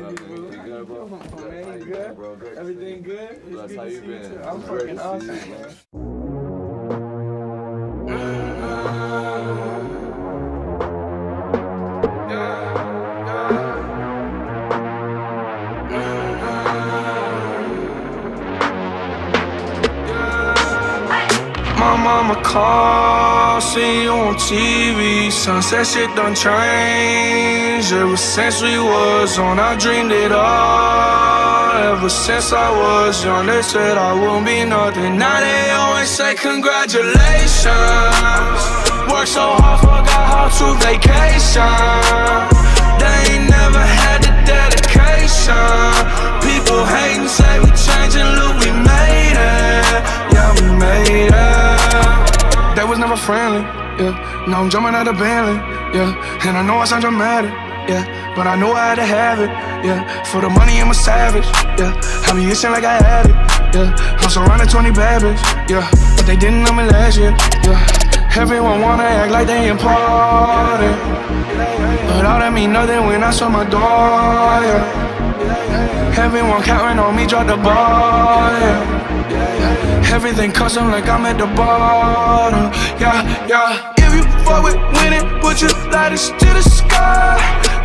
You good, bro? Man, you good? Bro, great to see Everything you. good? It's Bless, good how to you see been? too. I'm It's great fucking to awesome, see you, man. My mama called, see you on TV. Sunset shit done changed. Ever since we was on, I dreamed it all. Ever since I was young, they said I wouldn't be nothing. Now they always say congratulations. Worked so hard, forgot how to vacation. They ain't never had the dedication. People hating, say we changing, look, we made it. Yeah, we made it. They was never friendly, yeah. Now I'm jumping out of Bentley, yeah. And I know I sound dramatic, yeah. But I know I had to have it, yeah. For the money, I'm a savage, yeah. I be itching like I had it, yeah. I'm surrounded 20 bad yeah. But they didn't know me last year, yeah. Everyone wanna act like they important. But all that mean nothing when I saw my door, yeah. Everyone counting on me, drop the ball, yeah. Everything custom like I'm at the bottom, yeah, yeah. If you fuck with winning, put your lighters to the sky.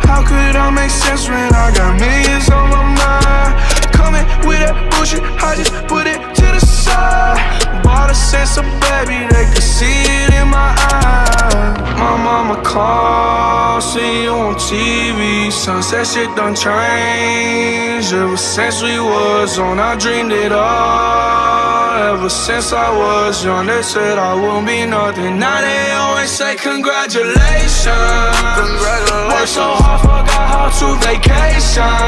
How could I make sense when I got millions on my mind? Coming with that bullshit, I just put it to the side. A sense of baby, they could see it in my eyes. My mama called, see you on TV. Sunset shit done changed. Ever since we was on, I dreamed it all. Ever since I was young, they said I wouldn't be nothing. Now they always say congratulations. Congratulations. Worked so hard, forgot how to vacation.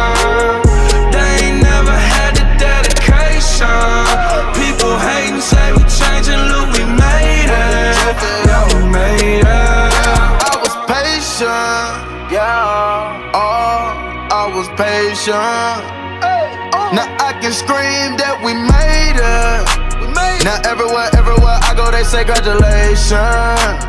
Congratulations.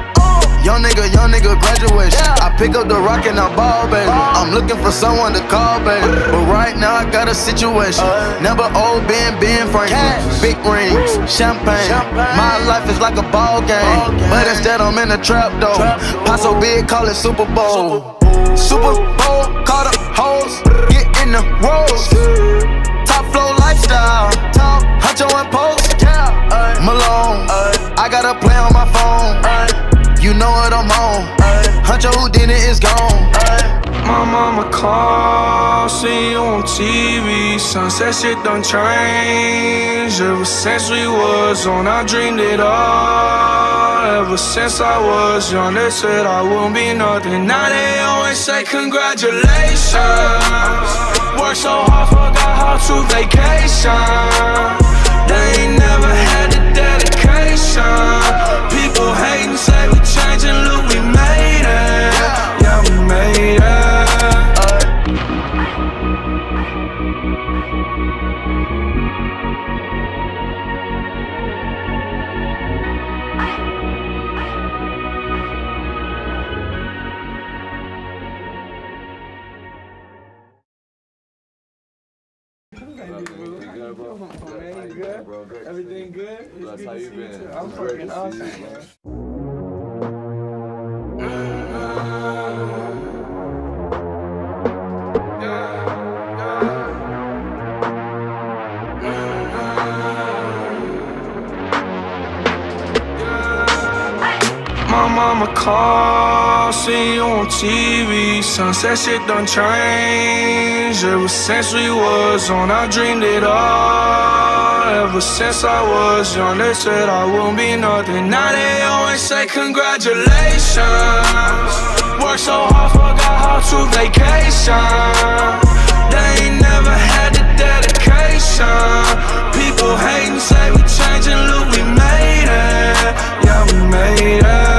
Young nigga, young nigga, graduation. I pick up the rock and I ball, baby. I'm looking for someone to call, baby. But right now I got a situation. Uh. Never old Ben, Ben Franklin. Big rings, champagne. My life is like a ball game. But instead I'm in a trap though. Pot so big, call it Super Bowl. Super Bowl, call the hoes, get in the rolls. Top flow lifestyle, top huncho and post. Malone, I got a play on my phone. You know what I'm on. Huncho Houdini is gone. My mama called, see you on TV. Sunset shit done changed. Ever since we was on, I dreamed it all. Ever since I was young, they said I wouldn't be nothing. Now they always say congratulations. Worked so hard, forgot how to vacation. They ain't never had the dedication. People hating, say we changing, look, we made it. Yeah, we made it. You good, bro? Good? Everything good? It's Bless, good how you been? too. I'm fucking awesome, you. man. Mama called, see you on TV. Sunset shit done changed. Ever since we was on, I dreamed it all. Ever since I was young, they said I wouldn't be nothing. Now they always say congratulations. Worked so hard, forgot how to vacation. They ain't never had the dedication. People hating, say we changing, look, we made it. Yeah, we made it.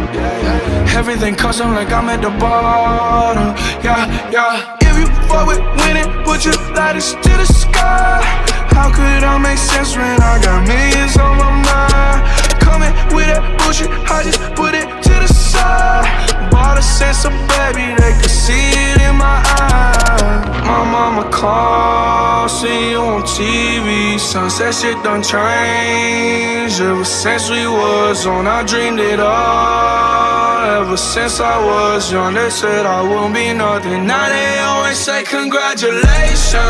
Everything custom like I'm at the bottom, yeah, yeah. If you fuck with winning, put your lighters to the sky. How could I make sense when I got millions on my mind? Coming with that bullshit, I just put it to side. Bought a sense of baby, they could see it in my eyes. My mama called, see you on TV. Sunset shit done changed. Ever since we was on, I dreamed it all. Ever since I was young, they said I wouldn't be nothing. Now they always say congratulations.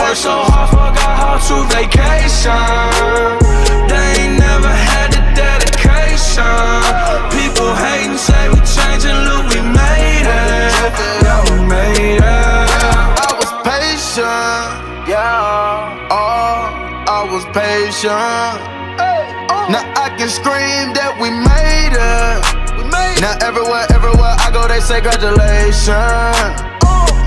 Worked so hard, forgot how to vacation. They ain't never had the dedication. People hating, say we changing, look, we made it. Yeah, we made it. I was patient, yeah. Oh, I was patient. Now oh. I can scream that we made it. Now everywhere, everywhere I go, they say congratulations.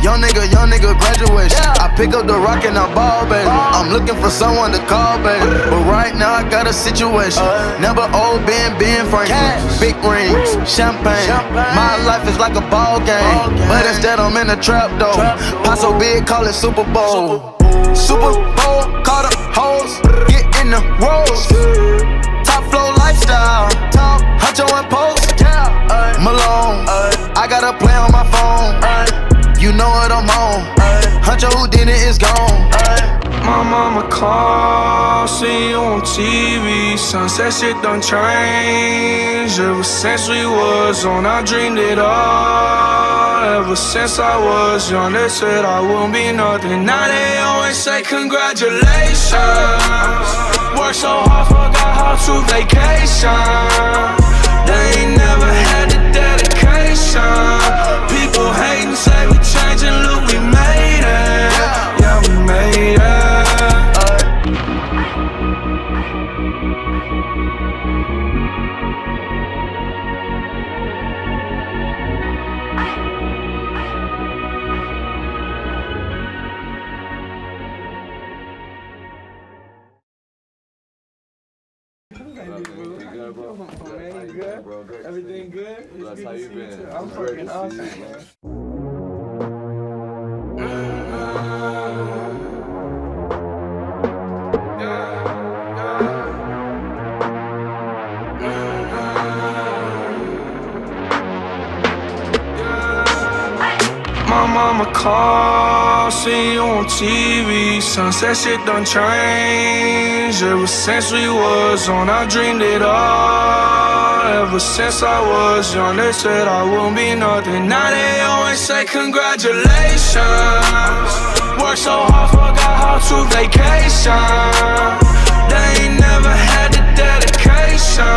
Young nigga, young nigga, graduation. I pick up the rock and I ball, baby. I'm looking for someone to call, baby. But right now I got a situation. Uh. Never old Ben, Ben Franklin. Big rings, champagne. My life is like a ball game. But instead I'm in a trap though. Pot so big, call it Super Bowl. Super Bowl, call the hoes, get in the rolls. Top flow lifestyle, top huncho and post. Malone, I got a play on my phone. You know what I'm on. Huncho Houdini is gone. My mama called, see you on TV. Sunset shit done changed. Ever since we was on, I dreamed it all. Ever since I was young, they said I wouldn't be nothing. Now they always say congratulations. Worked so hard, forgot how to vacation. They ain't never had the dedication. People hating, say we changing, look, we made it. Yeah, we made it. Man. You good? Bro, great Everything good? It's Bless, good how you been? too. I'm It's great fucking to see awesome, you. man. My mama called, see you on TV. Sunset shit done changed. Ever since we was on, I dreamed it all. Ever since I was young, they said I wouldn't be nothing. Now they always say congratulations. Worked so hard, forgot how to vacation. They ain't never had the dedication.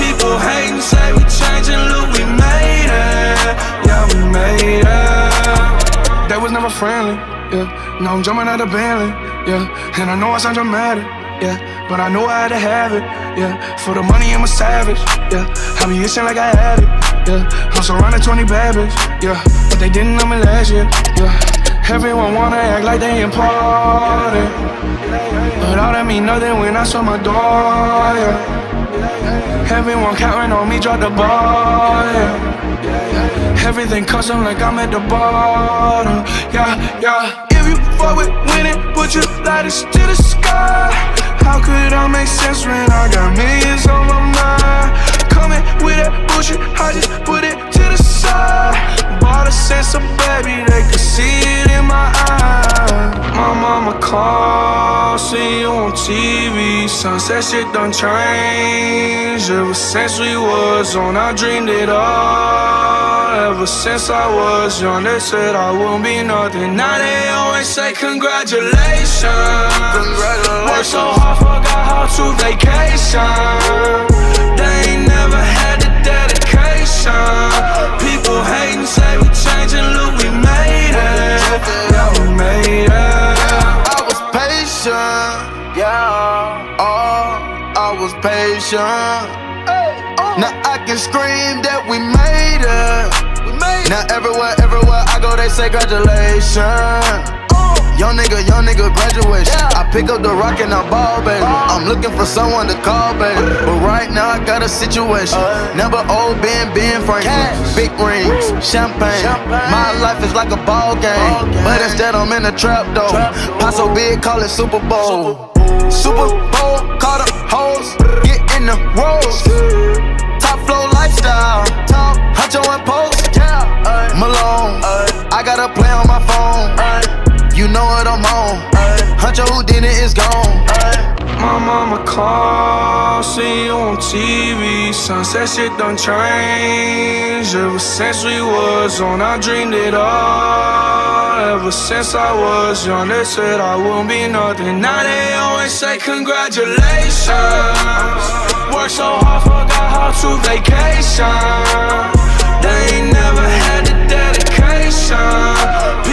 People hating, say we changing, look, we made it. Yeah, we made it. They was never friendly, yeah. Now I'm jumping out of Bentley, yeah. And I know I sound dramatic, yeah. But I know I had to have it, yeah. For the money, I'm a savage, yeah. I be itching like I had it, yeah. I'm surrounded 20 bad bitch, yeah. But they didn't know me last year, yeah. Everyone wanna act like they important. But all that mean nothing when I saw my door, yeah. Everyone counting on me, drop the ball, yeah. Everything custom like I'm at the bottom, yeah, yeah. If you fuck with winning, put your lighters to the sky. How could I make sense when I got millions on my mind? Coming with that bullshit, I just put it Bought a sense of baby, they could see it in my eyes. My mama called, see you on TV. Sunset shit done changed. Ever since we was on, I dreamed it all. Ever since I was young, they said I wouldn't be nothing. Now they always say congratulations. Worked so hard, forgot how to vacation. They ain't never had the dedication. Hating, say we changing, look, we made it. Yeah, we made it. I was patient, yeah. Oh, I was patient. Now I can scream that we made it. Now everywhere, everywhere I go, they say congratulations. Young nigga, young nigga, graduation. I pick up the rock and I ball, baby. I'm looking for someone to call, baby. But right now I got a situation. Uh. Never old Ben, Ben Franklin. Big rings, champagne. My life is like a ball game. But instead I'm in a trap, though. Pot so big, call it Super Bowl. Super Bowl, call the hoes. Get in the rolls. Top flow lifestyle. Huncho and post. Malone. I got a play on my phone. You know what I'm on. Huncho Houdini is gone. My mama call, see you on TV. Sunset shit done changed. Ever since we was on, I dreamed it all. Ever since I was young, they said I wouldn't be nothing. Now they always say congratulations. Worked so hard, forgot how to vacation. They ain't never had the dedication.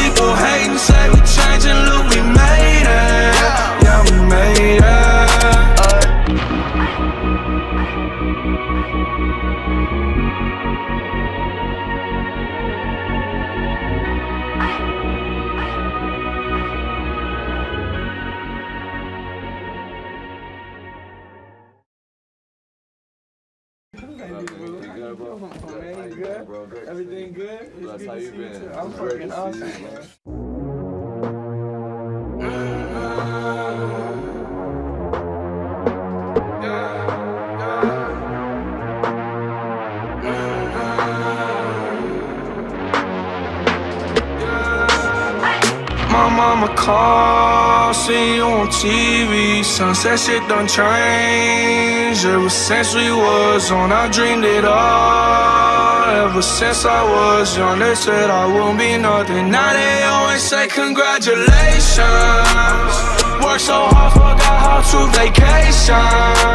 Hating, say we changing, look, we made it. Yeah, we made it. Good, bro. Man, you good? Bro, great Everything good? It's Bless, good how to you see been? too. I'm fucking awesome, man. My call, see you on TV. Sunset shit done changed. Ever since we was on, I dreamed it all. Ever since I was young, they said I wouldn't be nothing. Now they always say congratulations. Worked so hard, forgot how to vacation.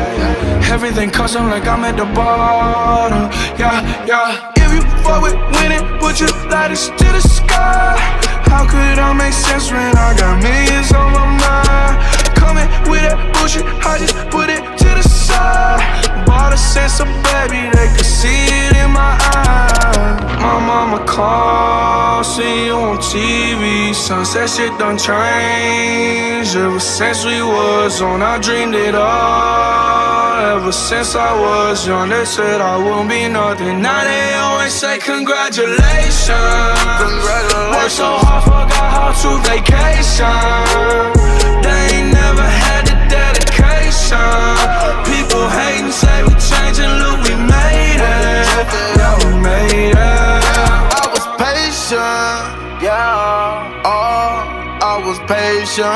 Everything custom like I'm at the bottom, yeah, yeah. If you fuck with winning, put your lighters to the sky. How could I make sense when I got millions on my mind? Coming with that bullshit, I just put it. Bought a sense of baby, they could see it in my eyes. My mama call, see you on TV. Sunset shit done changed. Ever since we was on, I dreamed it all. Ever since I was young, they said I wouldn't be nothing. Now they always say congratulations. Worked so hard, forgot how to vacation. They ain't never had the dedication. People hating, say we changing, look, we made it. Yeah, we made it. I was patient, yeah. Oh, I was patient.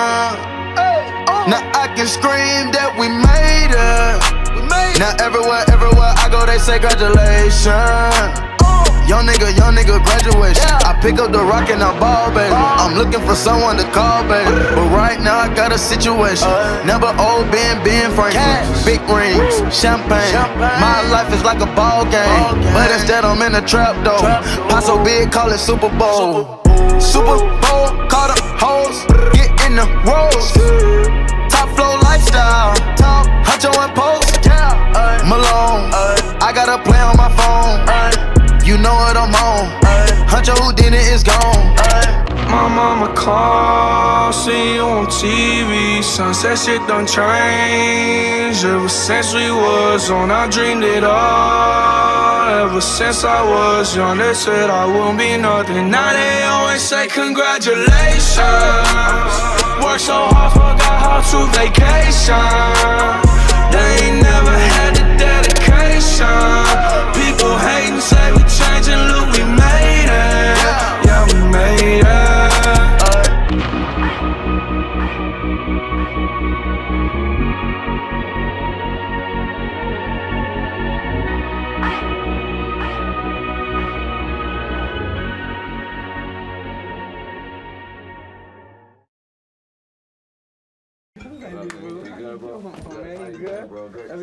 Now oh. I can scream that we made it. Now everywhere, everywhere I go, they say congratulations. Young nigga, young nigga, graduation. I pick up the rock and I ball, baby. Uh-huh. I'm looking for someone to call, baby. But right now I got a situation. Uh-huh. Never old Ben, Ben Franklin. Big rings, champagne. My life is like a ball game. But instead I'm in a trap, though. Pot so big, call it Super Bowl. Super Bowl, call the hoes. Get in the rolls. Top flow lifestyle. Top, Huncho and post. Uh, Malone. Uh. I got a play on my phone. Uh. You know what I'm on. Huncho Houdini is gone. My mama call, see you on TV. Sunset shit done changed. Ever since we was on, I dreamed it all. Ever since I was young, they said I wouldn't be nothing. Now they always say congratulations. Worked so hard, forgot how to vacation. They ain't never had the dedication. People hating, say we changing, look, we made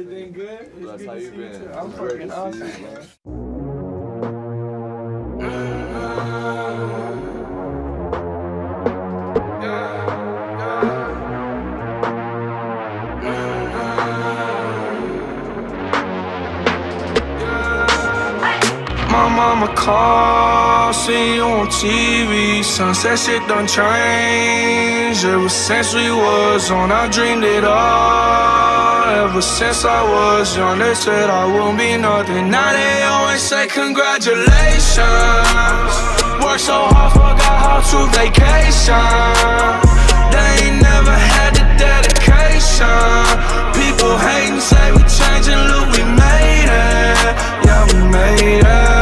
Everything good? It's Bless, good how to you see you been? too. I'm It's fucking to see awesome, you. man. My mama called, see you on TV. Sunset shit done changed. Ever since we was on, I dreamed it all. Ever since I was young, they said I wouldn't be nothing. Now they always say congratulations. Worked so hard, forgot how to vacation. They ain't never had the dedication. People hating, say we changing, look, we made it. Yeah, we made it.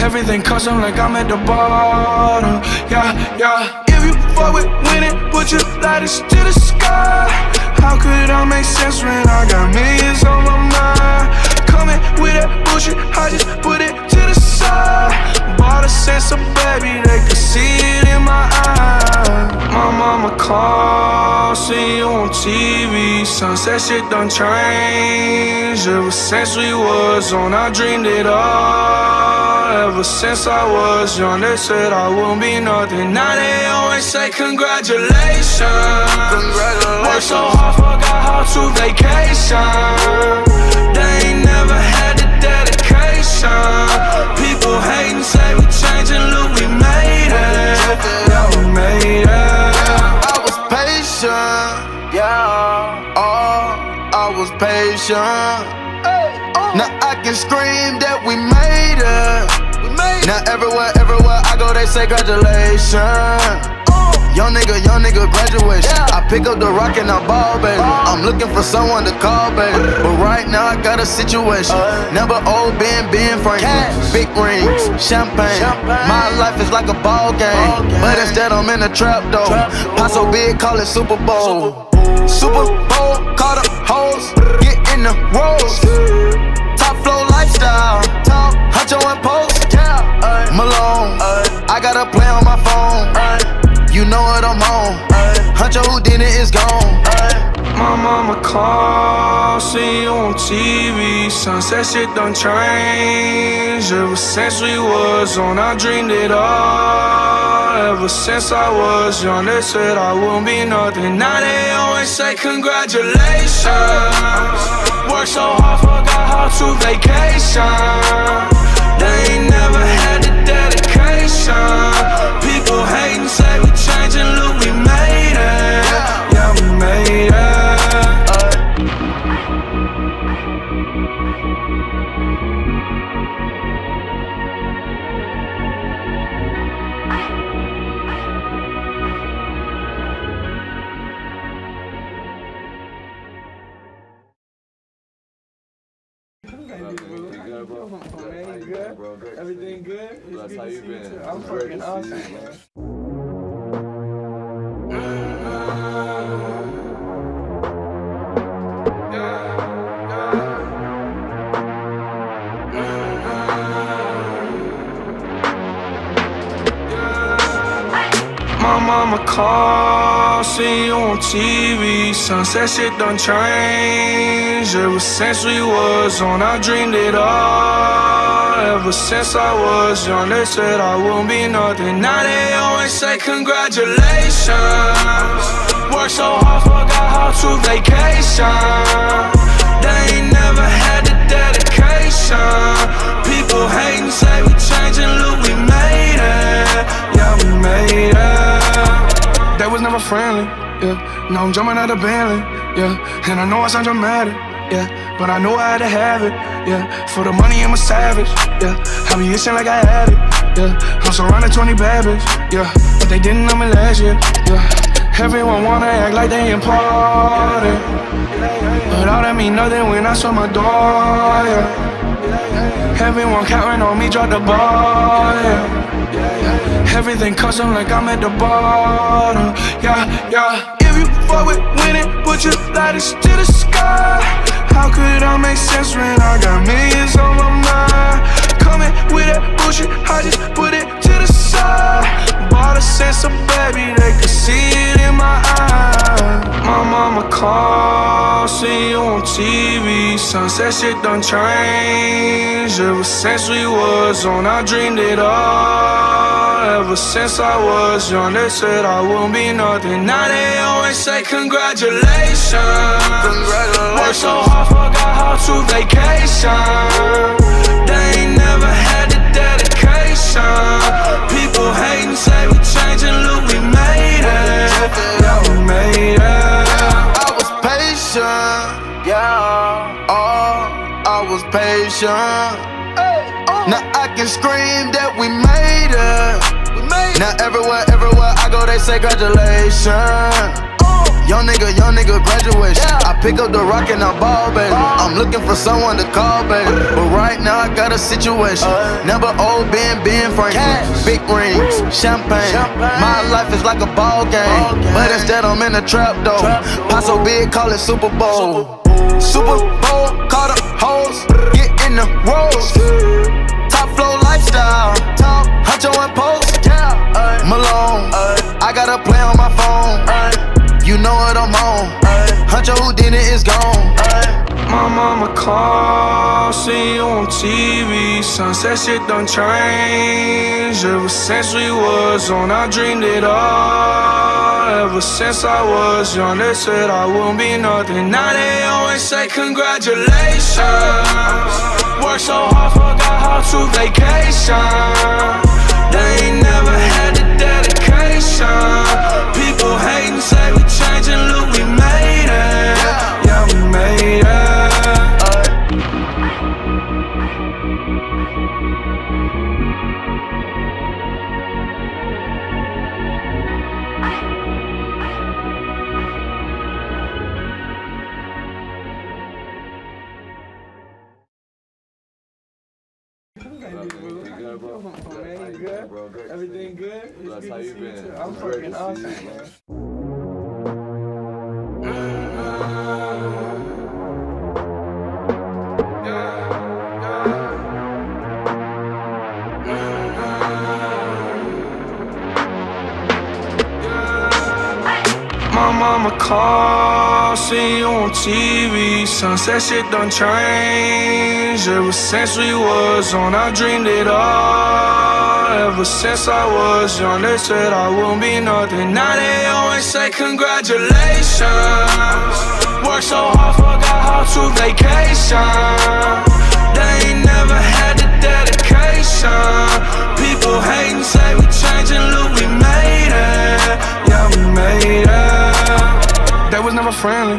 Everything custom like I'm at the bottom, yeah, yeah. If you fuck with winning, put your lighters to the sky. How could I make sense when I got millions on my mind? Coming with that bullshit, I just put it to the side. Bought a sense of baby, they could see it in my eyes. My mama called, see you on TV. Sunset shit done changed. Ever since we was on, I dreamed it all. Ever since I was young, they said I wouldn't be nothing. Now they always say congratulations. Congratulations. Worked so hard, forgot how to vacation. They ain't never had the dedication. People hating, say we changing, look, we made it. Yeah, we made it. I was patient, yeah. Oh, I was patient. Now I can scream that we made it. Now everywhere, everywhere I go, they say congratulations. Young nigga, young nigga, graduation. I pick up the rock and I ball, baby. Uh-huh. I'm looking for someone to call, baby. But right now I got a situation. Uh-huh. Never old Ben, Ben Franklin. Big rings, champagne. My life is like a ball game. But instead I'm in a trap though. Pot so big, call it Super Bowl. Super Bowl, call the hoes, get in the rolls. Top flow lifestyle, top huncho and post. Uh, Malone, uh, I got a play on my phone. Uh, Know what I'm on. Huncho Houdini is gone. My mama called, see you on TV. Sunset shit done changed. Ever since we was on, I dreamed it all. Ever since I was young, they said I wouldn't be nothing. Now they always say congratulations. Worked so hard, forgot how to vacation. They ain't never had the dedication. People hating, say we changing, look, we made it. Yeah, we made it. You good, bro? Man, How you you good? been, bro? Great to see Everything good? It's Bless, good how to you see you been? too. I'm It's great fucking awesome, man. My called, see you on TV. Sunset shit done changed. Ever since we was on, I dreamed it all. Ever since I was young, they said I wouldn't be nothing. Now they always say congratulations. Worked so hard, forgot how to vacation. They ain't never had dedication. People hating, say we changing, look, we made it. Yeah, we made it. They was never friendly, yeah. Now I'm jumping out of Bentley, yeah. And I know I sound dramatic, yeah. But I know I had to have it, yeah. For the money, I'm a savage, yeah. I be itching like I had it, yeah. I'm surrounded 20 bad yeah. But they didn't know me last year, yeah. Everyone wanna act like they important. But all that mean nothing when I saw my door, yeah. Everyone counting on me, drop the ball, yeah. Everything custom like I'm at the bottom, yeah, yeah. If you fuck with winning, put your lighters to the sky. How could I make sense when I got millions on my mind? Coming with that bullshit, I just put it to the side. Bought a sense of baby, they could see it in my eyes. My mama called, see you on TV. Sunset shit done changed. Ever since we was on, I dreamed it all. Ever since I was young, they said I wouldn't be nothing. Now they always say congratulations. Congratulations. Worked so hard, forgot how to vacation. Dedication. People hating, say we changing, look, we made it. Yeah, we made it. I was patient, yeah. Oh, I was patient. Now oh. I can scream that we made it. Now everywhere, everywhere I go, they say congratulations. Young nigga, young nigga, graduation. I pick up the rock and I ball, baby. I'm looking for someone to call, baby. But right now I got a situation. Uh. Never old Ben, Ben Franklin. Big rings, champagne. My life is like a ball game. But instead I'm in a trap though. Pot so big, call it Super Bowl. Super Bowl, call the hoes, get in the rolls. Top flow lifestyle, top huncho and post. Malone, I got a play on my phone. You know what I'm on. Huncho Houdini is gone. My mama called, see you on TV. Sunset shit done changed. Ever since we was on, I dreamed it all. Ever since I was young, they said I wouldn't be nothing. Now they always say congratulations. Worked so hard, forgot how to vacation. They ain't never had the dedication. People hating, say we changing, look, we made been? I'm It's great fucking see awesome, you. man. My mama called, see you on TV. Sunset shit done changed. Ever since we was on, I dreamed it all. Ever since I was young, they said I wouldn't be nothing. Now they always say congratulations. Worked so hard, forgot how to vacation. They ain't never had the dedication. People hating, say we changing, look, we made it. Yeah, we made it. They was never friendly,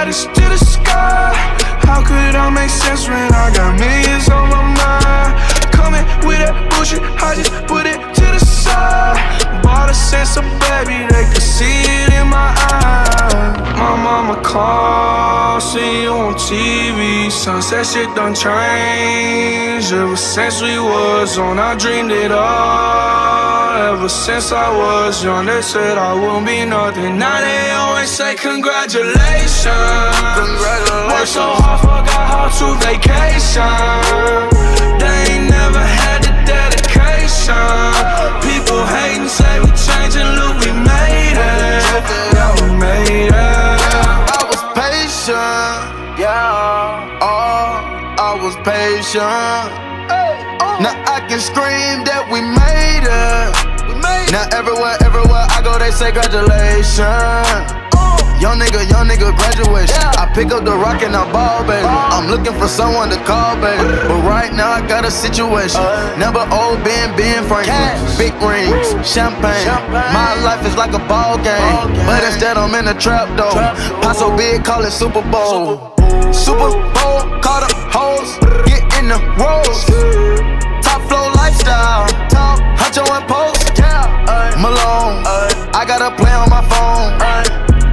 lighters to the sky. How could I make sense when I got millions on my mind? Coming with that bullshit, I just put it to the side. Bought a sense of baby, they could see it in my eyes. My mama called, see you on TV. Sunset shit done changed. Ever since we was on, I dreamed it all. Ever since I was young, they said I wouldn't be nothing. Now they always say congratulations. Worked so hard, forgot how to vacation. They ain't never had dedication. People hating, say we changing, look, we made it. Yeah, we made it. I was patient, yeah. Oh, I was patient. Now I can scream that we made it. Now everywhere, everywhere I go, they say congratulations. Uh. Young nigga, young nigga, graduation. I pick up the rock and I ball, baby. I'm looking for someone to call, baby. But right now I got a situation. Uh. Never old Ben, Ben Franklin. Big rings, champagne. My life is like a ball game. But instead I'm in a trap, though. Pot so big, call it Super Bowl. Super Bowl, call the hoes. Get in the rolls. Top flow lifestyle. Huncho and post. Malone. I got a play on my phone.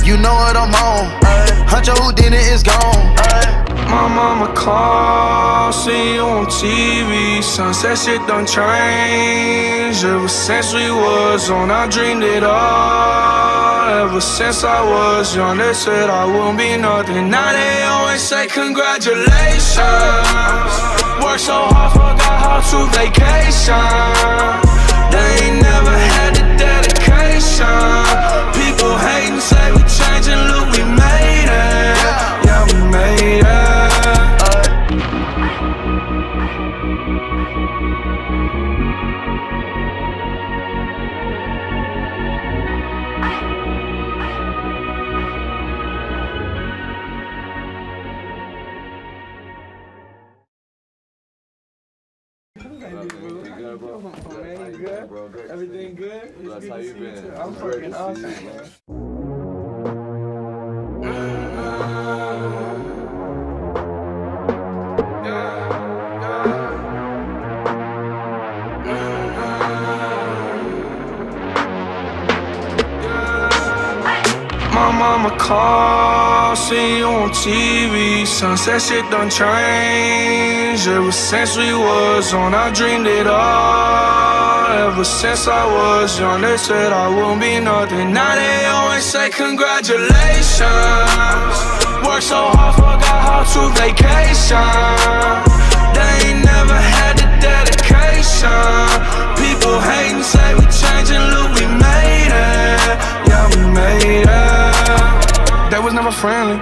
You know what I'm on. Huncho Houdini is gone. My mama call, see you on TV. Sunset shit done changed. Ever since we was on, I dreamed it all. Ever since I was young, they said I wouldn't be nothing. Now they always say congratulations. Worked so hard, forgot how to vacation. They ain't never had the dedication. How to you been? too. I'm It's great fucking to see awesome, you, man. My mama call, see you on TV. Sunset shit done changed. Ever since we was on, I dreamed it all. Ever since I was young, they said I wouldn't be nothing. Now they always say congratulations. Worked so hard, forgot how to vacation. They ain't never had the dedication. People hating, say we changing, look, we made it. Yeah, we made it. That was never friendly,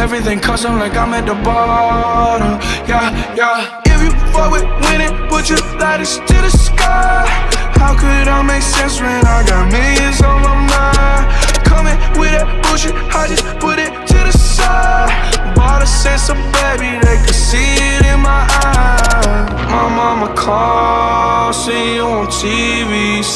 Everything custom like I'm at the bottom, yeah, yeah. If you fuck with winning, put your lighters to the sky. How could I make sense when I got millions on my mind? Coming with that bullshit, I just put it to the side. Bought a sense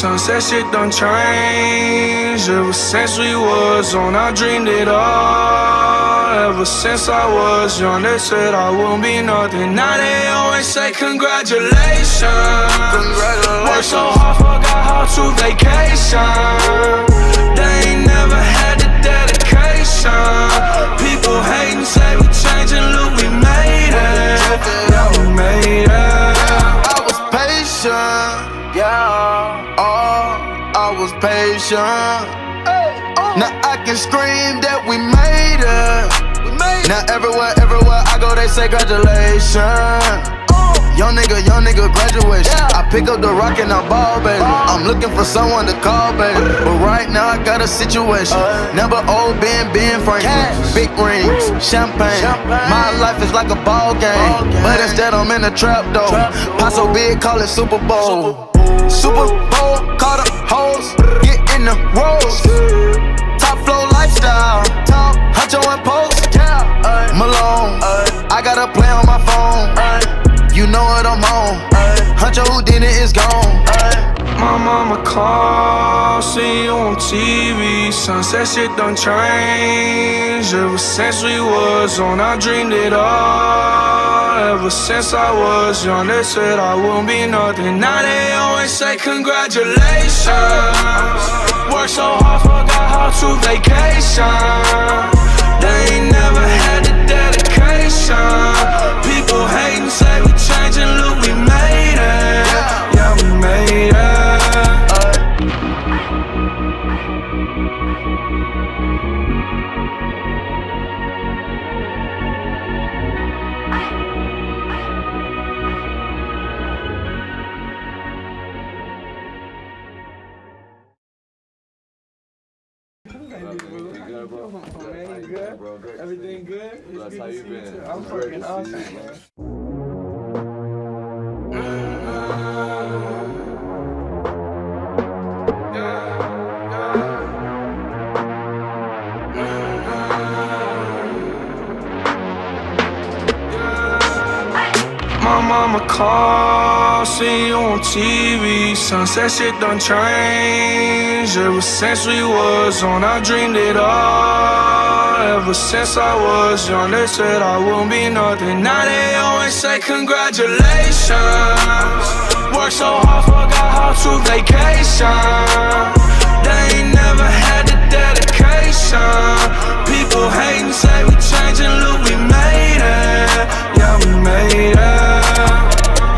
Sunset shit done changed. Ever since we was on, I dreamed it all. Ever since I was young, they said I wouldn't be nothing. Now they always say congratulations. Worked so hard, forgot how to vacation. They ain't never had the dedication. People hating, say we changing, look, we made it. Yeah, we made it. I was patient, patient. Oh. Now I can scream that we made it. Now everywhere, everywhere I go, they say congratulations. Uh. Young nigga, young nigga, graduation. I pick up the rock and I ball, baby. Uh. I'm looking for someone to call, baby. But right now I got a situation. Uh. Never old Ben, Ben Franklin. Big rings, champagne. My life is like a ball game. But instead I'm in a trap, though. Pot so big, call it Super Bowl. Super Bowl, call the hoes. Get in the rolls. Top flow lifestyle. Huncho and post. Malone. I got a play on my phone. You know what I'm on. Huncho Houdini is gone. My mama call, see you on TV. Sunset shit done changed. Ever since we was on, I dreamed it all. Ever since I was young, they said I wouldn't be nothing. Now they always say congratulations. Worked so hard, forgot how to vacation. They ain't never had the dedication. People hating, say we changing, look, we made it. Yeah, we made it. Good, bro? Man, you good? Great Everything good? It's good how you been? I'm fucking awesome, man. My called, see you on TV. Sunset shit done changed. Ever since we was on, I dreamed it all. Ever since I was young, they said I wouldn't be nothing. Now they always say congratulations. Worked so hard, forgot how to vacation. They ain't never had the dedication. People hating, say we changing, look, we made it. Yeah, we made it.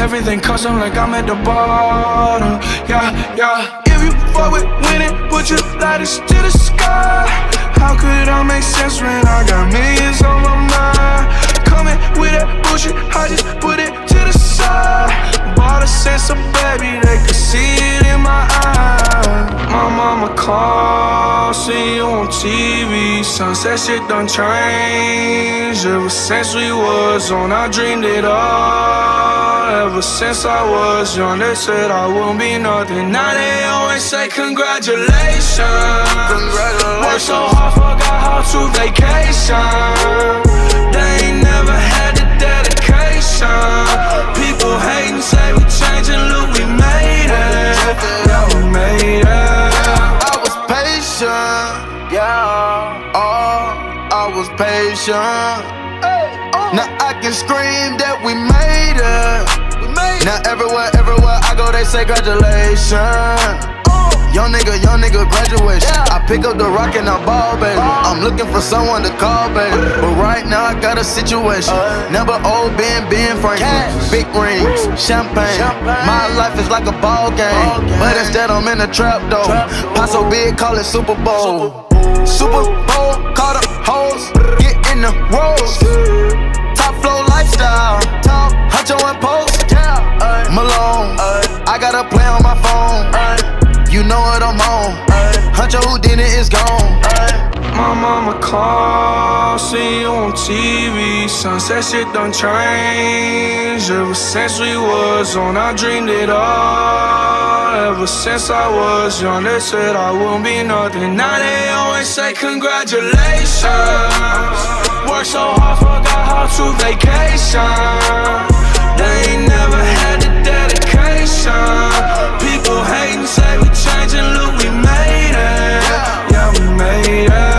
Everything custom like I'm at the bottom, yeah, yeah. If you fuck with winning, put your lighters to the sky. How could I make sense when I got millions on my mind? Coming with that bullshit, I just put it to side. Bought a sense baby, they could see it in my eyes. My mama called, see you on TV. Sunset shit done changed. Ever since we was on, I dreamed it all. Ever since I was young, they said I wouldn't be nothing. Now they always say congratulations. Congratulations. Worked so hard, forgot how to vacation. They ain't never had the dedication. Hating, say we changing, look, we made it. Yeah, we made it. I was patient, yeah. Oh, I was patient. Now I can scream that we made it. Now everywhere, everywhere I go, they say congratulations. Young nigga, young nigga, graduation. I pick up the rock and I ball, baby. I'm looking for someone to call, baby. But right now I got a situation. Never old Ben, Ben Franklin. Big rings, champagne. My life is like a ball game. But instead I'm in a trap, though. Pot so big, call it Super Bowl. Super Bowl, call the hoes. Get in the rolls. Top flow lifestyle. Top Huncho and Post. Malone. I got a play on my phone. You know what I'm on. Huncho Houdini is gone. My mama called, see you on TV. Sunset shit done changed. Ever since we was on, I dreamed it all. Ever since I was young, they said I wouldn't be nothing. Now they always say congratulations. Worked so hard, forgot how to vacation. They ain't never had the dedication. People hating, say we look, we made it. Yeah, we made it.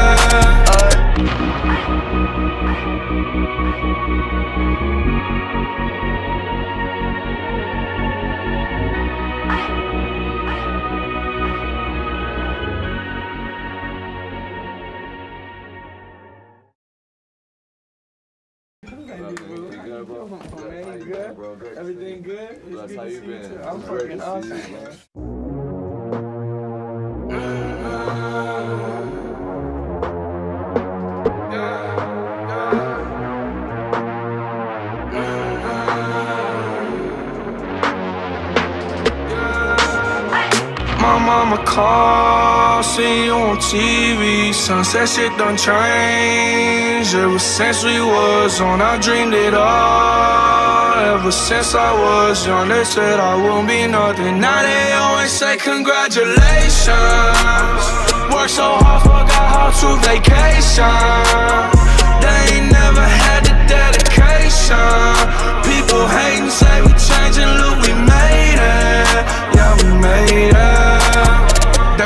Good? Bro, great to see Everything good? It's Bless, good how you see been? too. I'm It's great fucking to see awesome, you, man. My mama called, see you on TV. Sunset shit done changed. Ever since we was on, I dreamed it all. Ever since I was young, they said I wouldn't be nothing. Now they always say congratulations. Worked so hard, forgot how to vacation. They ain't never had the dedication. People hating, say we changing, look, we made it. Yeah, we made it.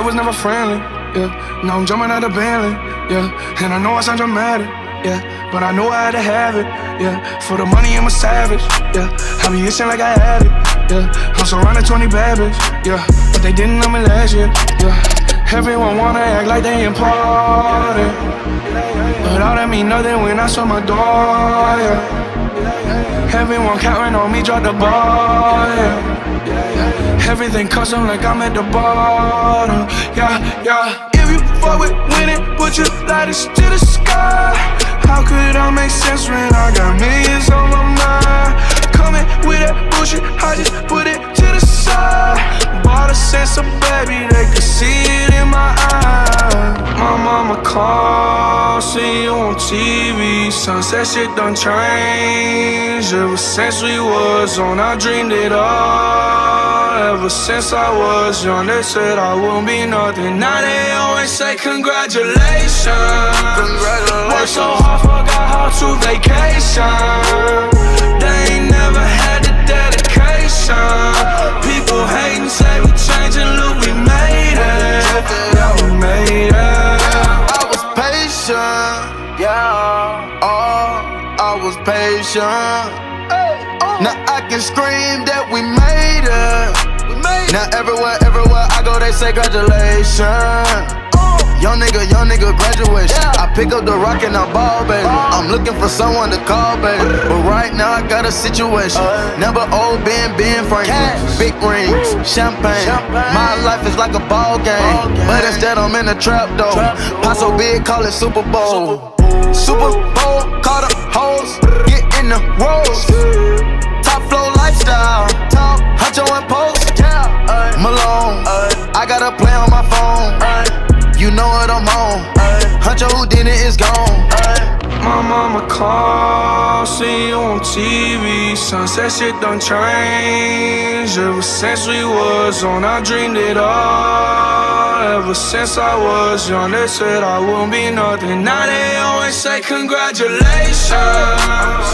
Was never friendly, yeah. Now I'm jumping out of Bentley, yeah. And I know I sound dramatic, yeah. But I know I had to have it, yeah. For the money, I'm a savage, yeah. I be itching like I had it, yeah. I'm surrounded 20 bad yeah. But they didn't know me last year, yeah. Everyone wanna act like they important, but all that mean nothing when I saw my door, yeah. Everyone counting on me, drop the ball, yeah. Everything custom like I'm at the bottom, yeah, yeah. If you fuck with winning, put your lighters to the sky. How could I make sense when I got millions on my mind? Coming with that bullshit, I just put it the. Bought a sense of baby, they could see it in my eyes. My mama called, see you on TV. Sunset shit done changed. Ever since we was on, I dreamed it all. Ever since I was young, they said I wouldn't be nothing. Now they always say congratulations. Worked so hard, forgot how to vacation. They ain't never had the dedication. Patient. Oh. Now I can scream that we made it. Now everywhere, everywhere I go, they say congratulations. Oh. Young nigga, young nigga, graduation. I pick up the rock and I ball, baby. Uh-huh. I'm looking for someone to call, baby. But right now I got a situation. Uh-huh. Number old Ben, Ben Franklin. Big rings, champagne. My life is like a ball game. But instead I'm in a trap though. Pot so big, call it Super Bowl. Super Bowl, call the hoes. Get in the rolls. Top flow lifestyle. Top Huncho and Post. Malone. I got a play on my phone. You know what I'm on. Huncho Houdini is gone. My mama called, see you on TV. Sunset shit done changed. Ever since we was on, I dreamed it all. Ever since I was young, they said I wouldn't be nothing. Now they always say congratulations.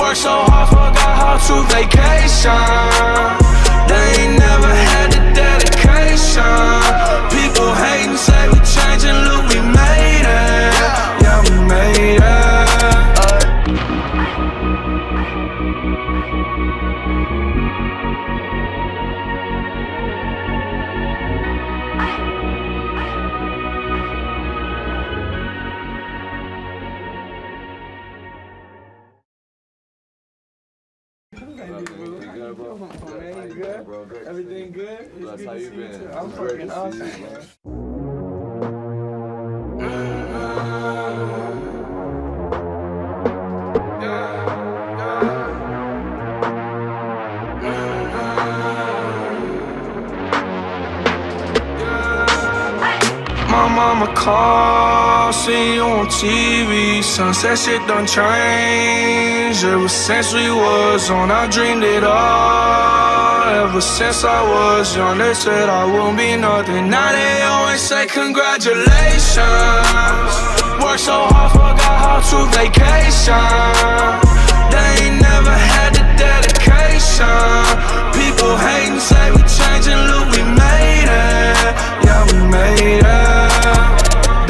Worked so hard, forgot how to vacation. They ain't never had the dedication. People hating, say we changing, look, we made it. Made. Everything good, bro? How you you good? been, bro? Great to you. good? It's Bless, good how you been? I'm fucking awesome, man. Mama called, see you on TV. Sunset shit done changed. Ever since we was on, I dreamed it all. Ever since I was young, they said I wouldn't be nothing. Now they always say congratulations. Worked so hard, forgot how to vacation. They ain't never had the dedication. People hating, say we changing, look, we made it. Yeah, we made it.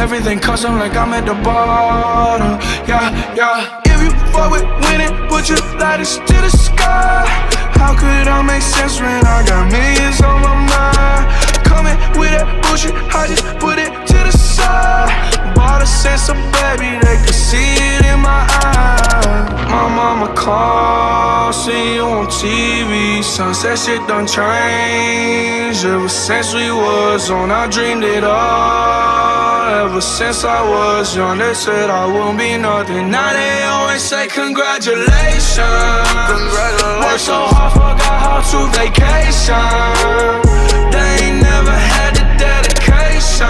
Everything custom like I'm at the bottom. Yeah, yeah. If you fuck with winning, put your lighters to the sky. How could I make sense when I got millions on my mind? Coming with that bullshit, I just put it Bought a sense of baby, they could see it in my eyes. My mama called, see you on TV. Sunset shit done changed. Ever since we was on, I dreamed it all. Ever since I was young, they said I wouldn't be nothing. Now they always say congratulations. Worked so hard, forgot how to vacation. They ain't never had the dedication.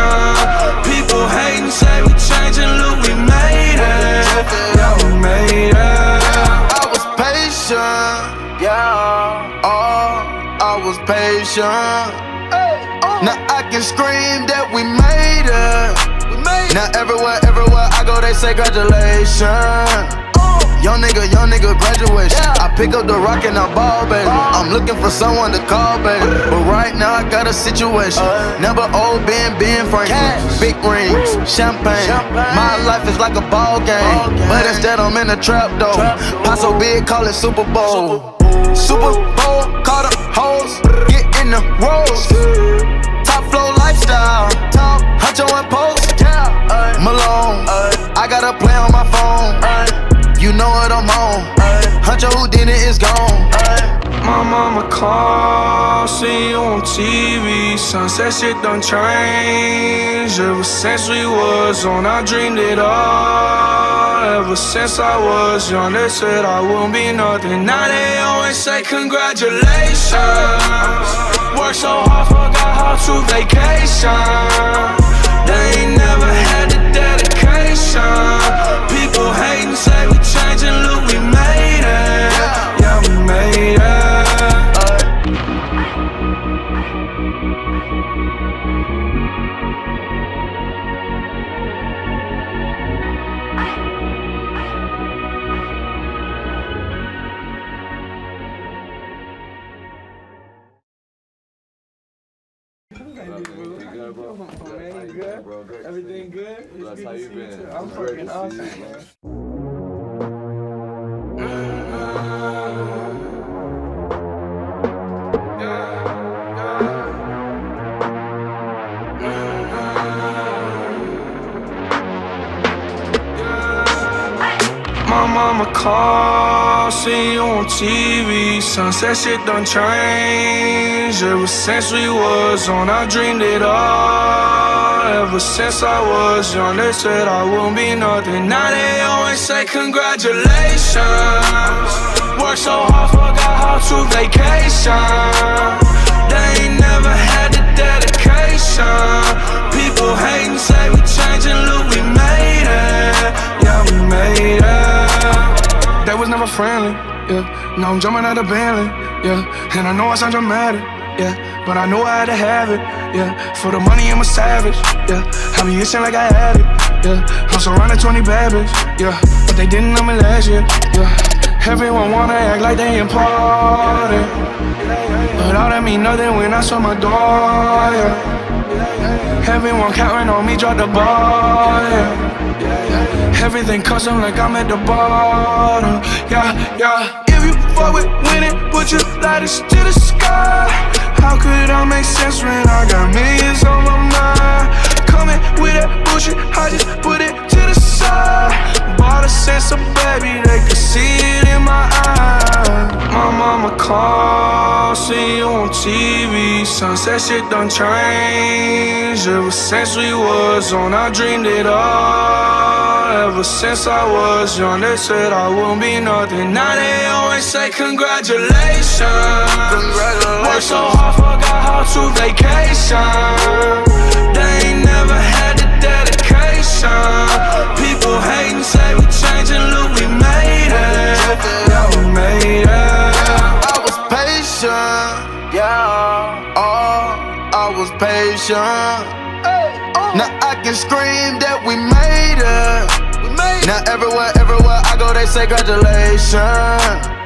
People hating, say we changing, look, we made it. Yeah, we made it. I was patient, yeah. Oh, I was patient. Now I can scream that we made it. Now everywhere, everywhere I go, they say congratulations. Young nigga, young nigga, graduation. I pick up the rock and I ball, baby. I'm looking for someone to call, baby. But right now I got a situation. Uh. Never old Ben, Ben Franklin. Big rings, champagne. My life is like a ball game. But instead I'm in a trap though. Pot so big, call it Super Bowl. Super Bowl, call the hoes, get in the rolls. Top flow lifestyle, top huncho and post. Malone, I got a play on my phone. You know what I'm on. Huncho Houdini is gone. My mama called, see you on TV. Sunset shit done changed. Ever since we was on, I dreamed it all. Ever since I was young, they said I wouldn't be nothing. Now they always say congratulations. Worked so hard, forgot how to vacation. They ain't never had the dedication. People hating, say we changing, look, we made it. Yeah, we made it. Everything good? It's Bless, good how you been? too. I'm It's great fucking to see awesome, you, man. My mama called, see you on TV. Sunset shit done changed. Ever since we was on, I dreamed it all. Ever since I was young, they said I wouldn't be nothing. Now they always say congratulations. Worked so hard, forgot how to vacation. They ain't never had the dedication. People hating, say we changing, look, we made it. Yeah, we made it. They was never friendly, yeah. Now I'm jumping out of Bentley, yeah. And I know I sound dramatic, yeah. But I know I had to have it, yeah. For the money, I'm a savage, yeah. I be itching like I had it, yeah. I'm surrounded 20 bad yeah. But they didn't know me last year, yeah. Everyone wanna act like they important. But all that mean nothing when I saw my door, yeah. Everyone counting on me, drop the ball, yeah. Everything custom like I'm at the bottom, yeah, yeah. If you fuck with winning, put your lighters to the sky. How could I make sense when I got millions on my mind? Coming with that bullshit, I just put it. Bought a sense of baby, they could see it in my eyes. My mama called, see you on TV. Sunset shit done changed. Ever since we was on, I dreamed it all. Ever since I was young, they said I wouldn't be nothing. Now they always say congratulations. Worked so hard, forgot how to vacation. They ain't never had the dedication. People hating, say we changing, look, we made it. Yeah, we made it. I was patient, yeah. Oh, I was patient. Now oh. I can scream that we made it. Now everywhere, everywhere I go, they say congratulations.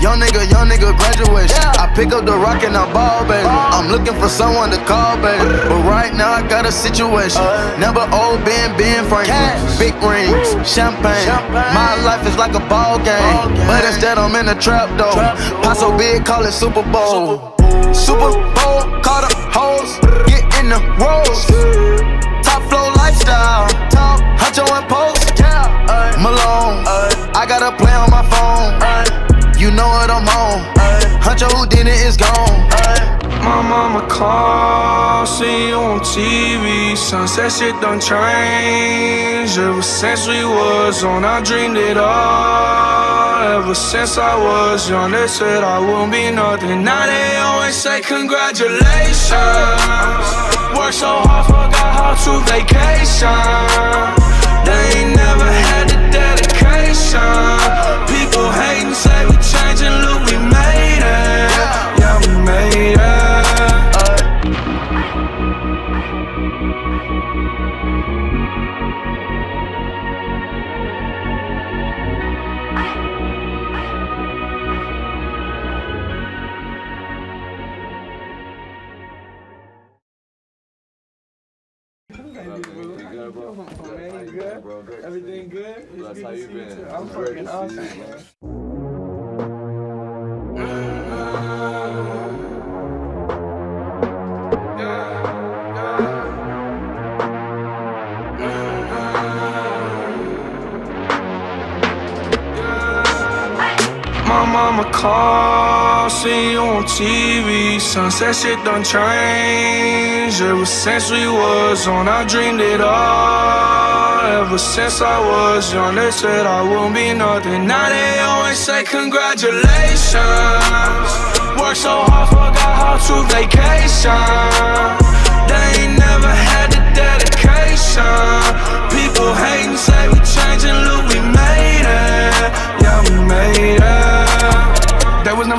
Young nigga, young nigga, graduation. I pick up the rock and I ball, baby. I'm looking for someone to call, baby. But right now I got a situation. Uh. Never old Ben, Ben Franklin. Big rings, champagne. My life is like a ball game. But instead I'm in a trap though. Pot so big, call it Super Bowl. Super Bowl, call the hoes, get in the rolls. Top flow lifestyle, top huncho and post. Malone, uh. I got a play on my phone. Uh. You know what I'm on. Huncho Houdini is gone. My mama called, see you on TV. Sunset shit done changed. Ever since we was on, I dreamed it all. Ever since I was young, they said I wouldn't be nothing. Now they always say congratulations. Worked so hard, forgot how to vacation. They ain't never had the dedication. dedication. People hating, made it. Everything good, bro? How you you good? been, bro? Great to see Everything good? It's Bless, good how you see you been? I'm fucking awesome, man. My car, see you on TV. Sunset shit done changed. Ever since we was on, I dreamed it all. Ever since I was young, they said I wouldn't be nothing. Now they always say congratulations. Worked so hard, forgot how to vacation.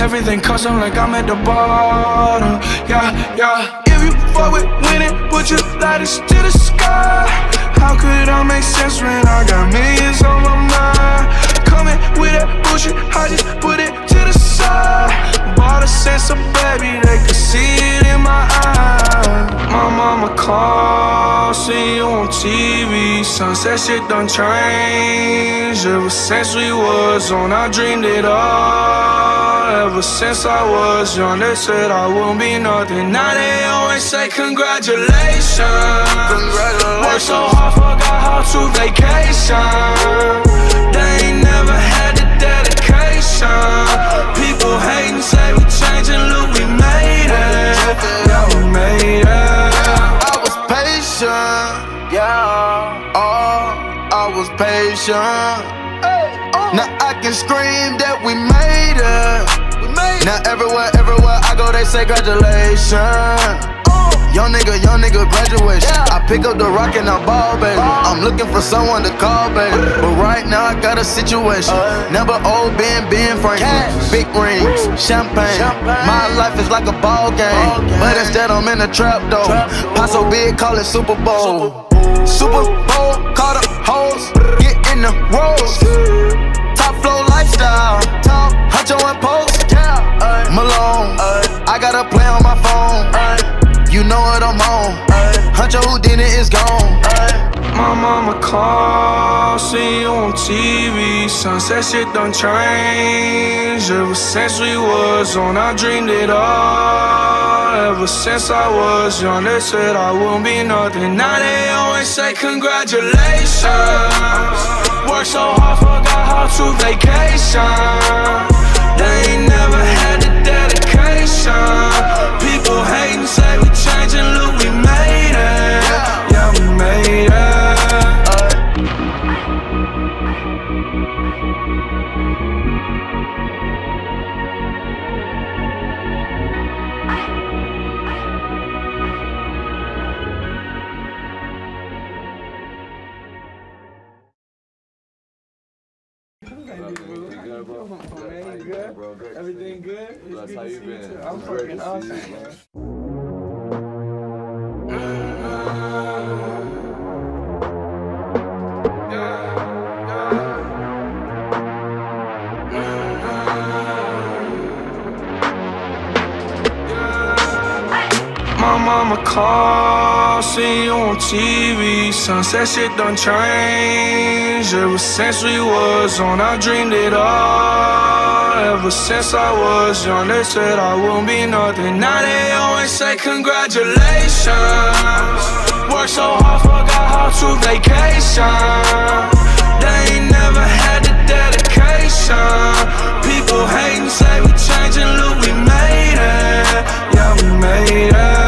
Everything custom like I'm at the bottom, yeah, yeah. If you fuck with winning, put your lighters to the sky. How could I make sense when I got millions on my mind? Coming with that bullshit, I just put it to the side. Bought a sense of baby, they could see it in my eyes. My mama called, see you on TV. Sunset shit done changed. Ever since we was on, I dreamed it all. Ever since I was young, they said I wouldn't be nothing. Now they always say congratulations. Worked so hard, forgot how to vacation. Dedication. People hating, say we changing, look, we made it. Yeah, we made it. I was patient, yeah. Oh, I was patient. Now I can scream that we made it. Now everywhere, everywhere I go, they say congratulations. Young nigga, young nigga, graduation. I pick up the rock and I ball, baby. I'm looking for someone to call, baby. But right now I got a situation. Never old Ben, Ben Franklin. Big rings, champagne. My life is like a ball game. But instead I'm in a trap though. Pot so big, call it Super Bowl. Super Bowl, call the hoes, get in the rolls. Top flow lifestyle, top huncho and post. Malone, I got a play on my phone. You know what I'm on. Huncho Houdini is gone. My mama called, see you on TV. Sunset shit done changed. Ever since we was on, I dreamed it all. Ever since I was young, they said I wouldn't be nothing. Now they always say congratulations. Work so hard, forgot how to vacation. They ain't never had the dedication. People hating, say we changing, look, we made it. Yeah, we made it. Bless, how you been? I'm fucking awesome, man. Mama called, see you on TV. Sunset shit done changed. Ever since we was on, I dreamed it all. Ever since I was young, they said I wouldn't be nothing. Now they always say congratulations. Worked so hard, forgot how to vacation. They ain't never had the dedication. People hating, say we changing, look, we made it. Yeah, we made it.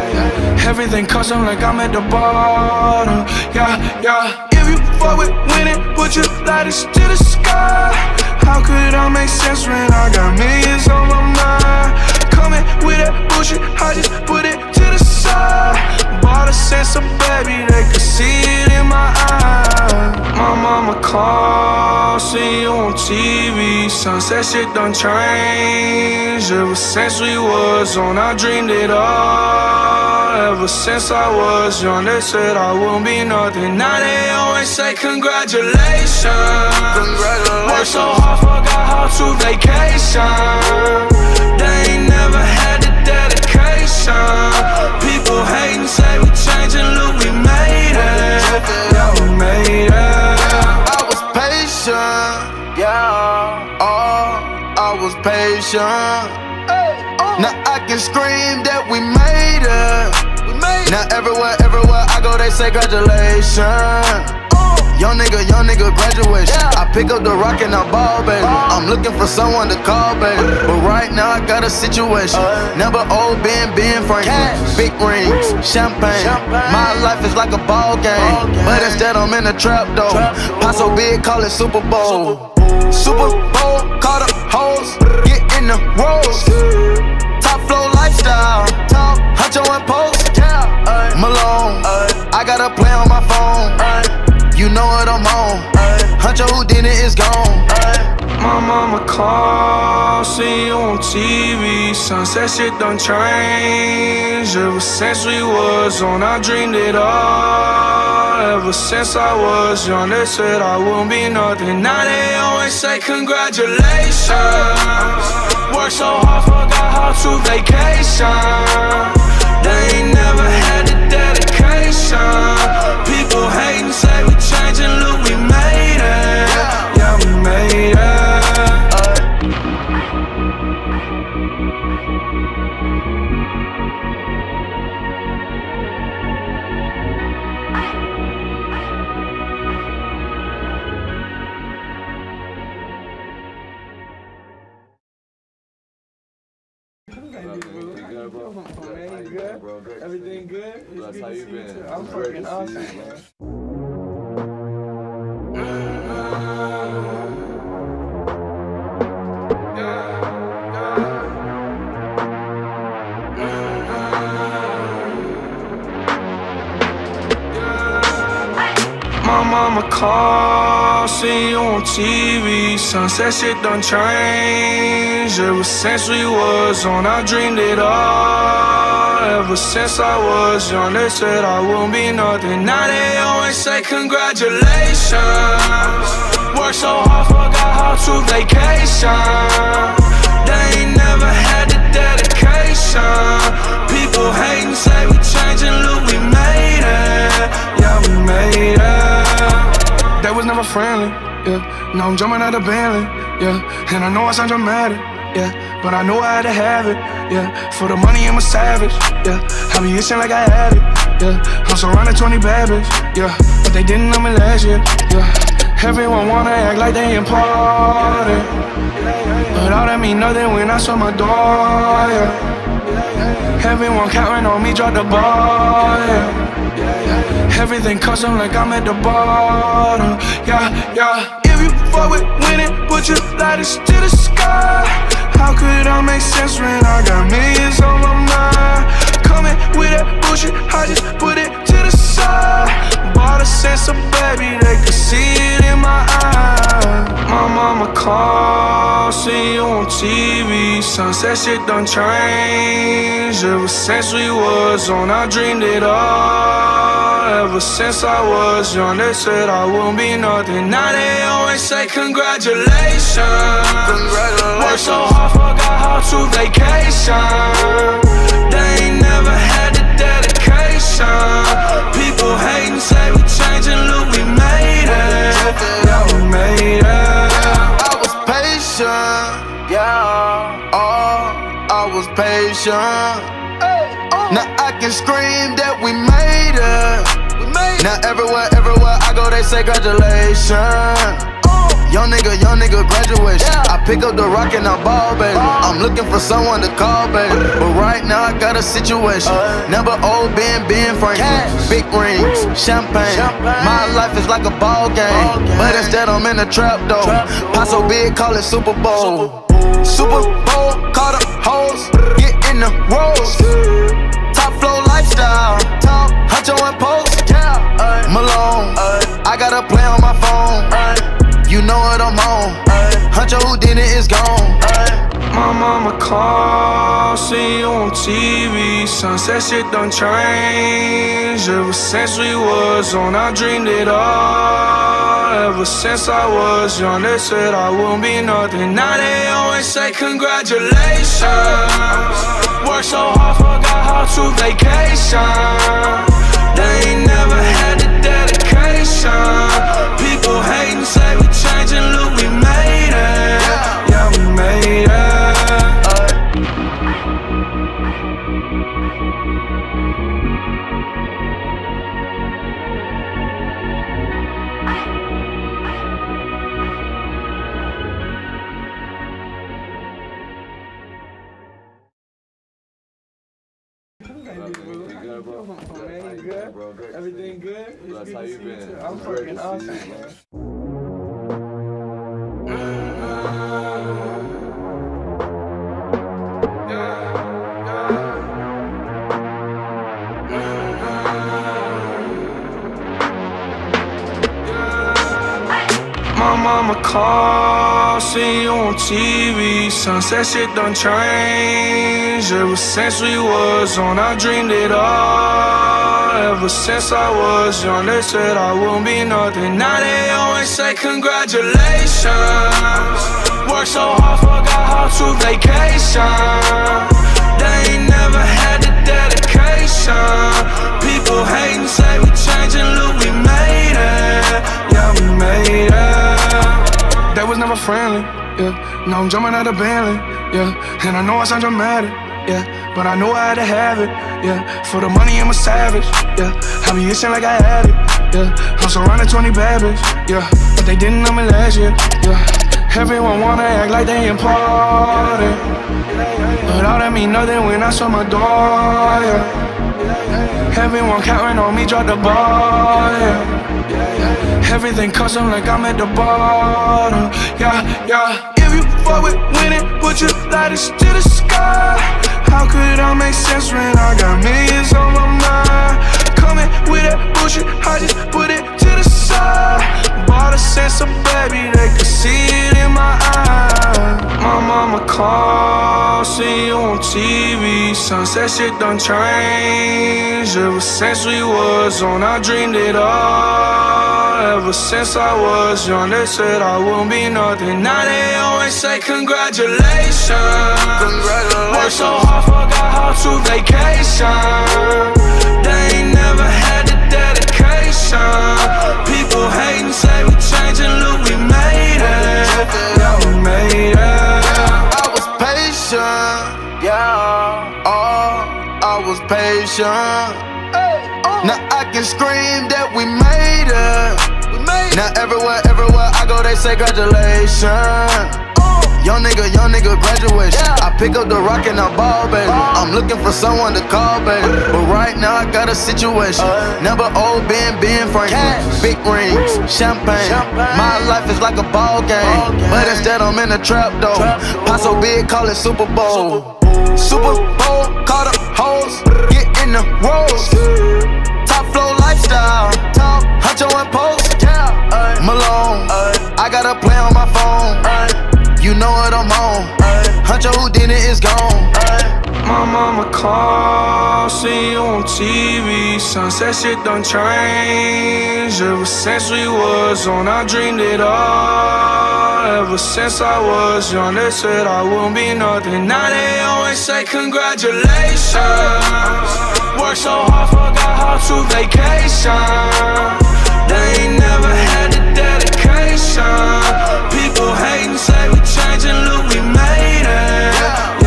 Everything custom like I'm at the bottom, yeah, yeah. If you fuck with winning, put your lighters to the sky. How could I make sense when I got millions on my mind? Coming with that bullshit, I just put it to the side. Bought a sense of baby, they could see it in my eyes. My mama called, see you on TV. Sunset shit done changed. Ever since we was on, I dreamed it all. Ever since I was young, they said I wouldn't be nothing. Now they always say congratulations. Worked so hard, forgot how to vacation. They ain't never had the dedication. People hating, say we changing, look, we made it. Yeah, we made it. I was patient, yeah. Oh, I was patient. Now I can scream that we made it. Now everywhere, everywhere I go, they say congratulations. Young nigga, young nigga, graduation. I pick up the rock and I ball, baby. Uh-huh. I'm looking for someone to call, baby. But right now I got a situation. Uh-huh. Never old Ben, Ben Franklin. Big rings, champagne. My life is like a ball game. But instead I'm in a trap, though. Pot so big, call it Super Bowl. Super Bowl, call the hoes. Get in the rolls. Top flow lifestyle. Top huncho and post. Malone. I got a play on my phone. You know what I'm on. Huncho Houdini is gone. My mama called, see you on TV. Sunset shit done changed. Ever since we was on, I dreamed it all. Ever since I was young, they said I wouldn't be nothing. Now they always say congratulations. Worked so hard, forgot how to vacation. They ain't never had dedication. People hating, say we changing, look, we made it. Yeah, we made it. Good? It's Bless, good how you see been? too. I'm It's fucking awesome, man. My mama called, see you on TV. Sunset shit done changed. Ever since we was on, I dreamed it all. Ever since I was young, they said I wouldn't be nothing. Now they always say congratulations. Worked so hard, forgot how to vacation. They ain't never had the dedication. People hating, say we changing, look, we made it. Yeah, we made it. They was never friendly, yeah. Now I'm jumping out of Bentley, yeah. And I know I sound dramatic, yeah. But I know I had to have it, yeah. For the money, I'm a savage, yeah. I be itching like I had it, yeah. I'm surrounded 20 bad yeah. But they didn't know me last year, yeah. Everyone wanna act like they important. But all that mean nothing when I saw my door, yeah. Everyone counting on me, drop the ball, yeah. Everything custom like I'm at the bottom, yeah, yeah. If you fuck with winning, put your lighters to the sky. How could I make sense when I got millions on my mind? Coming with that bullshit, I just put it to the side. Bought a sense baby, they could see it in my eyes. My mama called, see you on TV. Sunset shit done changed. Ever since we was on, I dreamed it all. Ever since I was young, they said I wouldn't be nothing. Now they always say congratulations. Congratulations. Worked so hard, forgot how to vacation. They ain't never had dedication. People hating, say we changing, look, we made it. Yeah, we made it. I was patient, yeah. Oh, I was patient. Now I can scream that we made it. Now everywhere, everywhere I go, they say congratulations. Young nigga, young nigga, graduation. I pick up the rock and I ball, baby. I'm looking for someone to call, baby. But right now I got a situation. Uh. Never old Ben, Ben Franklin. Big rings, champagne. My life is like a ball game. But instead I'm in a trap though. Paso big, call it Super Bowl. Super Bowl, call the hoes, get in the rolls. Top flow lifestyle, top Huncho and Post, yeah. Malone, I got a play on my phone. You know what I'm on. Huncho Houdini is gone. My mama call, see you on TV. Sunset shit done changed. Ever since we was on, I dreamed it all. Ever since I was young, they said I wouldn't be nothing. Now they always say congratulations. Worked so hard, forgot how to vacation. They ain't never had the dedication. People say we changing, look, we made it. Yeah, we made it. Everything good, bro? Good? Bro, to see Everything you. good? It's Bless, good how you been? too. I'm fucking awesome, man. My call, see you on TV. Sunset shit done changed. Ever since we was on, I dreamed it all. Ever since I was young, they said I wouldn't be nothing. Now they always say congratulations. Worked so hard, forgot how to vacation. They ain't never had the dedication. People hating, say we changing, look, we made it. Yeah, we made it. They was never friendly, yeah. Now I'm jumping out of Bentley, yeah. And I know I sound dramatic, yeah. But I know I had to have it, yeah. For the money, I'm a savage, yeah. I be itching like I had it, yeah. I'm surrounded 20 bad yeah. But they didn't know me last year, yeah. Everyone wanna act like they important. But all that mean nothing when I saw my door, yeah. Everyone counting on me, drop the ball, yeah. Everything custom like I'm at the bottom. Yeah, yeah. If you fuck with winning, put your lighters to the sky. How could I make sense when I got millions on my mind? Coming with that bullshit, I just put it to side. Bought a sense baby, they could see it in my eyes. My mama call, see you on TV. Sunset shit done changed. Ever since we was on, I dreamed it all. Ever since I was young, they said I wouldn't be nothing. Now they always say congratulations. Worked so hard, forgot how to vacation. They ain't never had the dedication. Hating, say we changing, look, we made it. Yeah, we made it. I was patient, yeah. Oh, I was patient. Now oh. I can scream that we made it. Now everywhere, everywhere I go, they say congratulations. Young nigga, young nigga, graduation. I pick up the rock and I ball, baby. I'm looking for someone to call, baby. But right now I got a situation. Uh. Never old Ben, Ben Franklin. Big rings, champagne. My life is like a ball game. But instead I'm in a trap though. Paso big, call it Super Bowl. Super Bowl, call the hoes, get in the rolls. Top flow lifestyle, top Huncho and Post, yeah. Malone, I got a play on my phone. You know what I'm on. Huncho Huncho Houdini is gone. My mama called, see you on TV. Sunset shit done changed. Ever since we was on, I dreamed it all. Ever since I was young, they said I wouldn't be nothing. Now they always say congratulations. Worked so hard, forgot how to vacation. They never had the dedication. People hating, say we changing, look, we made it.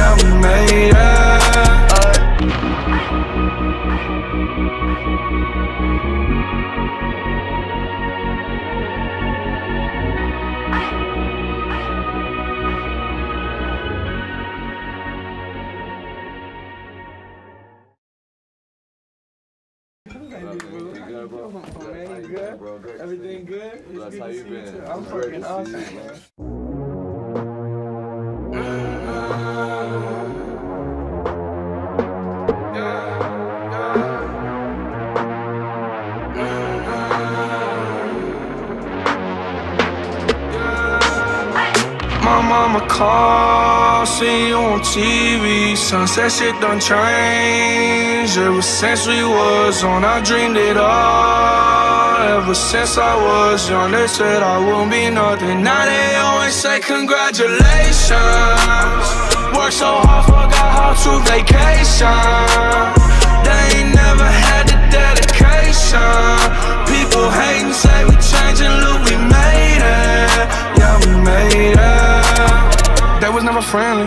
How you been? I'm It's great fucking to awesome, you, man. My mama called, see you on TV. Sunset shit done changed. Ever since we was on, I dreamed it all. Ever since I was young, they said I wouldn't be nothing. Now they always say congratulations. Worked so hard, forgot how to vacation. They ain't never had the dedication. People hating, say we changing, look, we made it. Yeah, we made it. They was never friendly,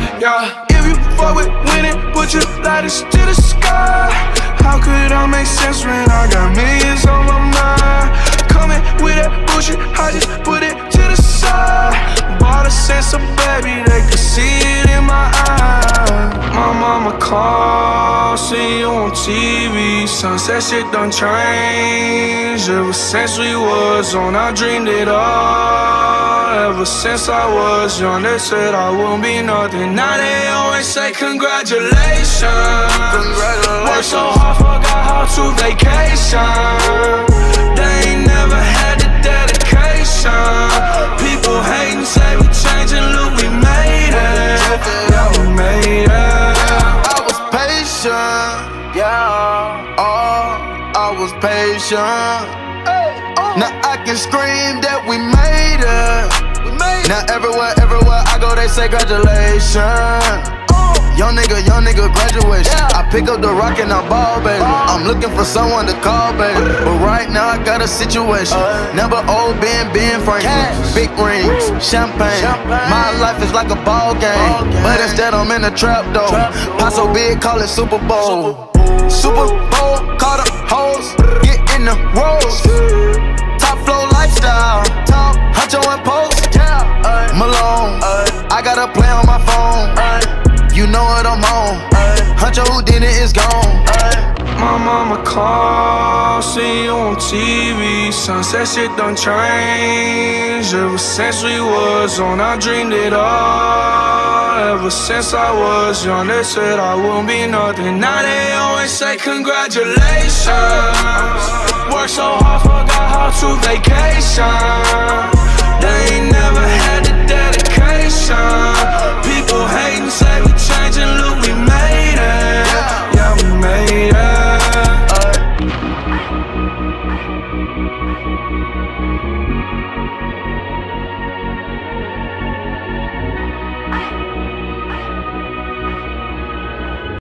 yeah. If you fuck with winning, put your lighters to the sky. How could I make sense when I got millions on my mind? Coming with that bullshit, I just put it to the side. Bought a sense of baby, they could see it in my eyes. My mama called, see you on TV. Sunset shit done changed. Ever since we was on, I dreamed it all. Ever since I was young, they said I wouldn't be nothing. Now they always say congratulations. Worked so hard, forgot how to vacation. They ain't never had the dedication. Hating, say we changing, look, we made it. Yeah, we made it. I was patient, yeah. Oh, I was patient. Now I can scream that we made it. Now everywhere, everywhere I go, they say congratulations. Young nigga, young nigga, graduation. I pick up the rock and I ball, baby. Uh-huh. I'm looking for someone to call, baby. But right now I got a situation. Uh-huh. Never old Ben, Ben Franklin. Big rings, champagne. My life is like a ball game. But instead I'm in a trap though. Pot so big, call it Super Bowl. Super Bowl, call the hoes, get in the rolls. Top flow lifestyle, top huncho and post. Malone, I got a play on my phone. You know what I'm on. Huncho Houdini is gone. My mama called, see you on TV. Sunset shit done changed. Ever since we was on, I dreamed it all. Ever since I was young, they said I wouldn't be nothing. Now they always say congratulations. Worked so hard, forgot how to vacation. They ain't never had the dedication. Hating, say we changing, look, we made it. Yeah, we made it.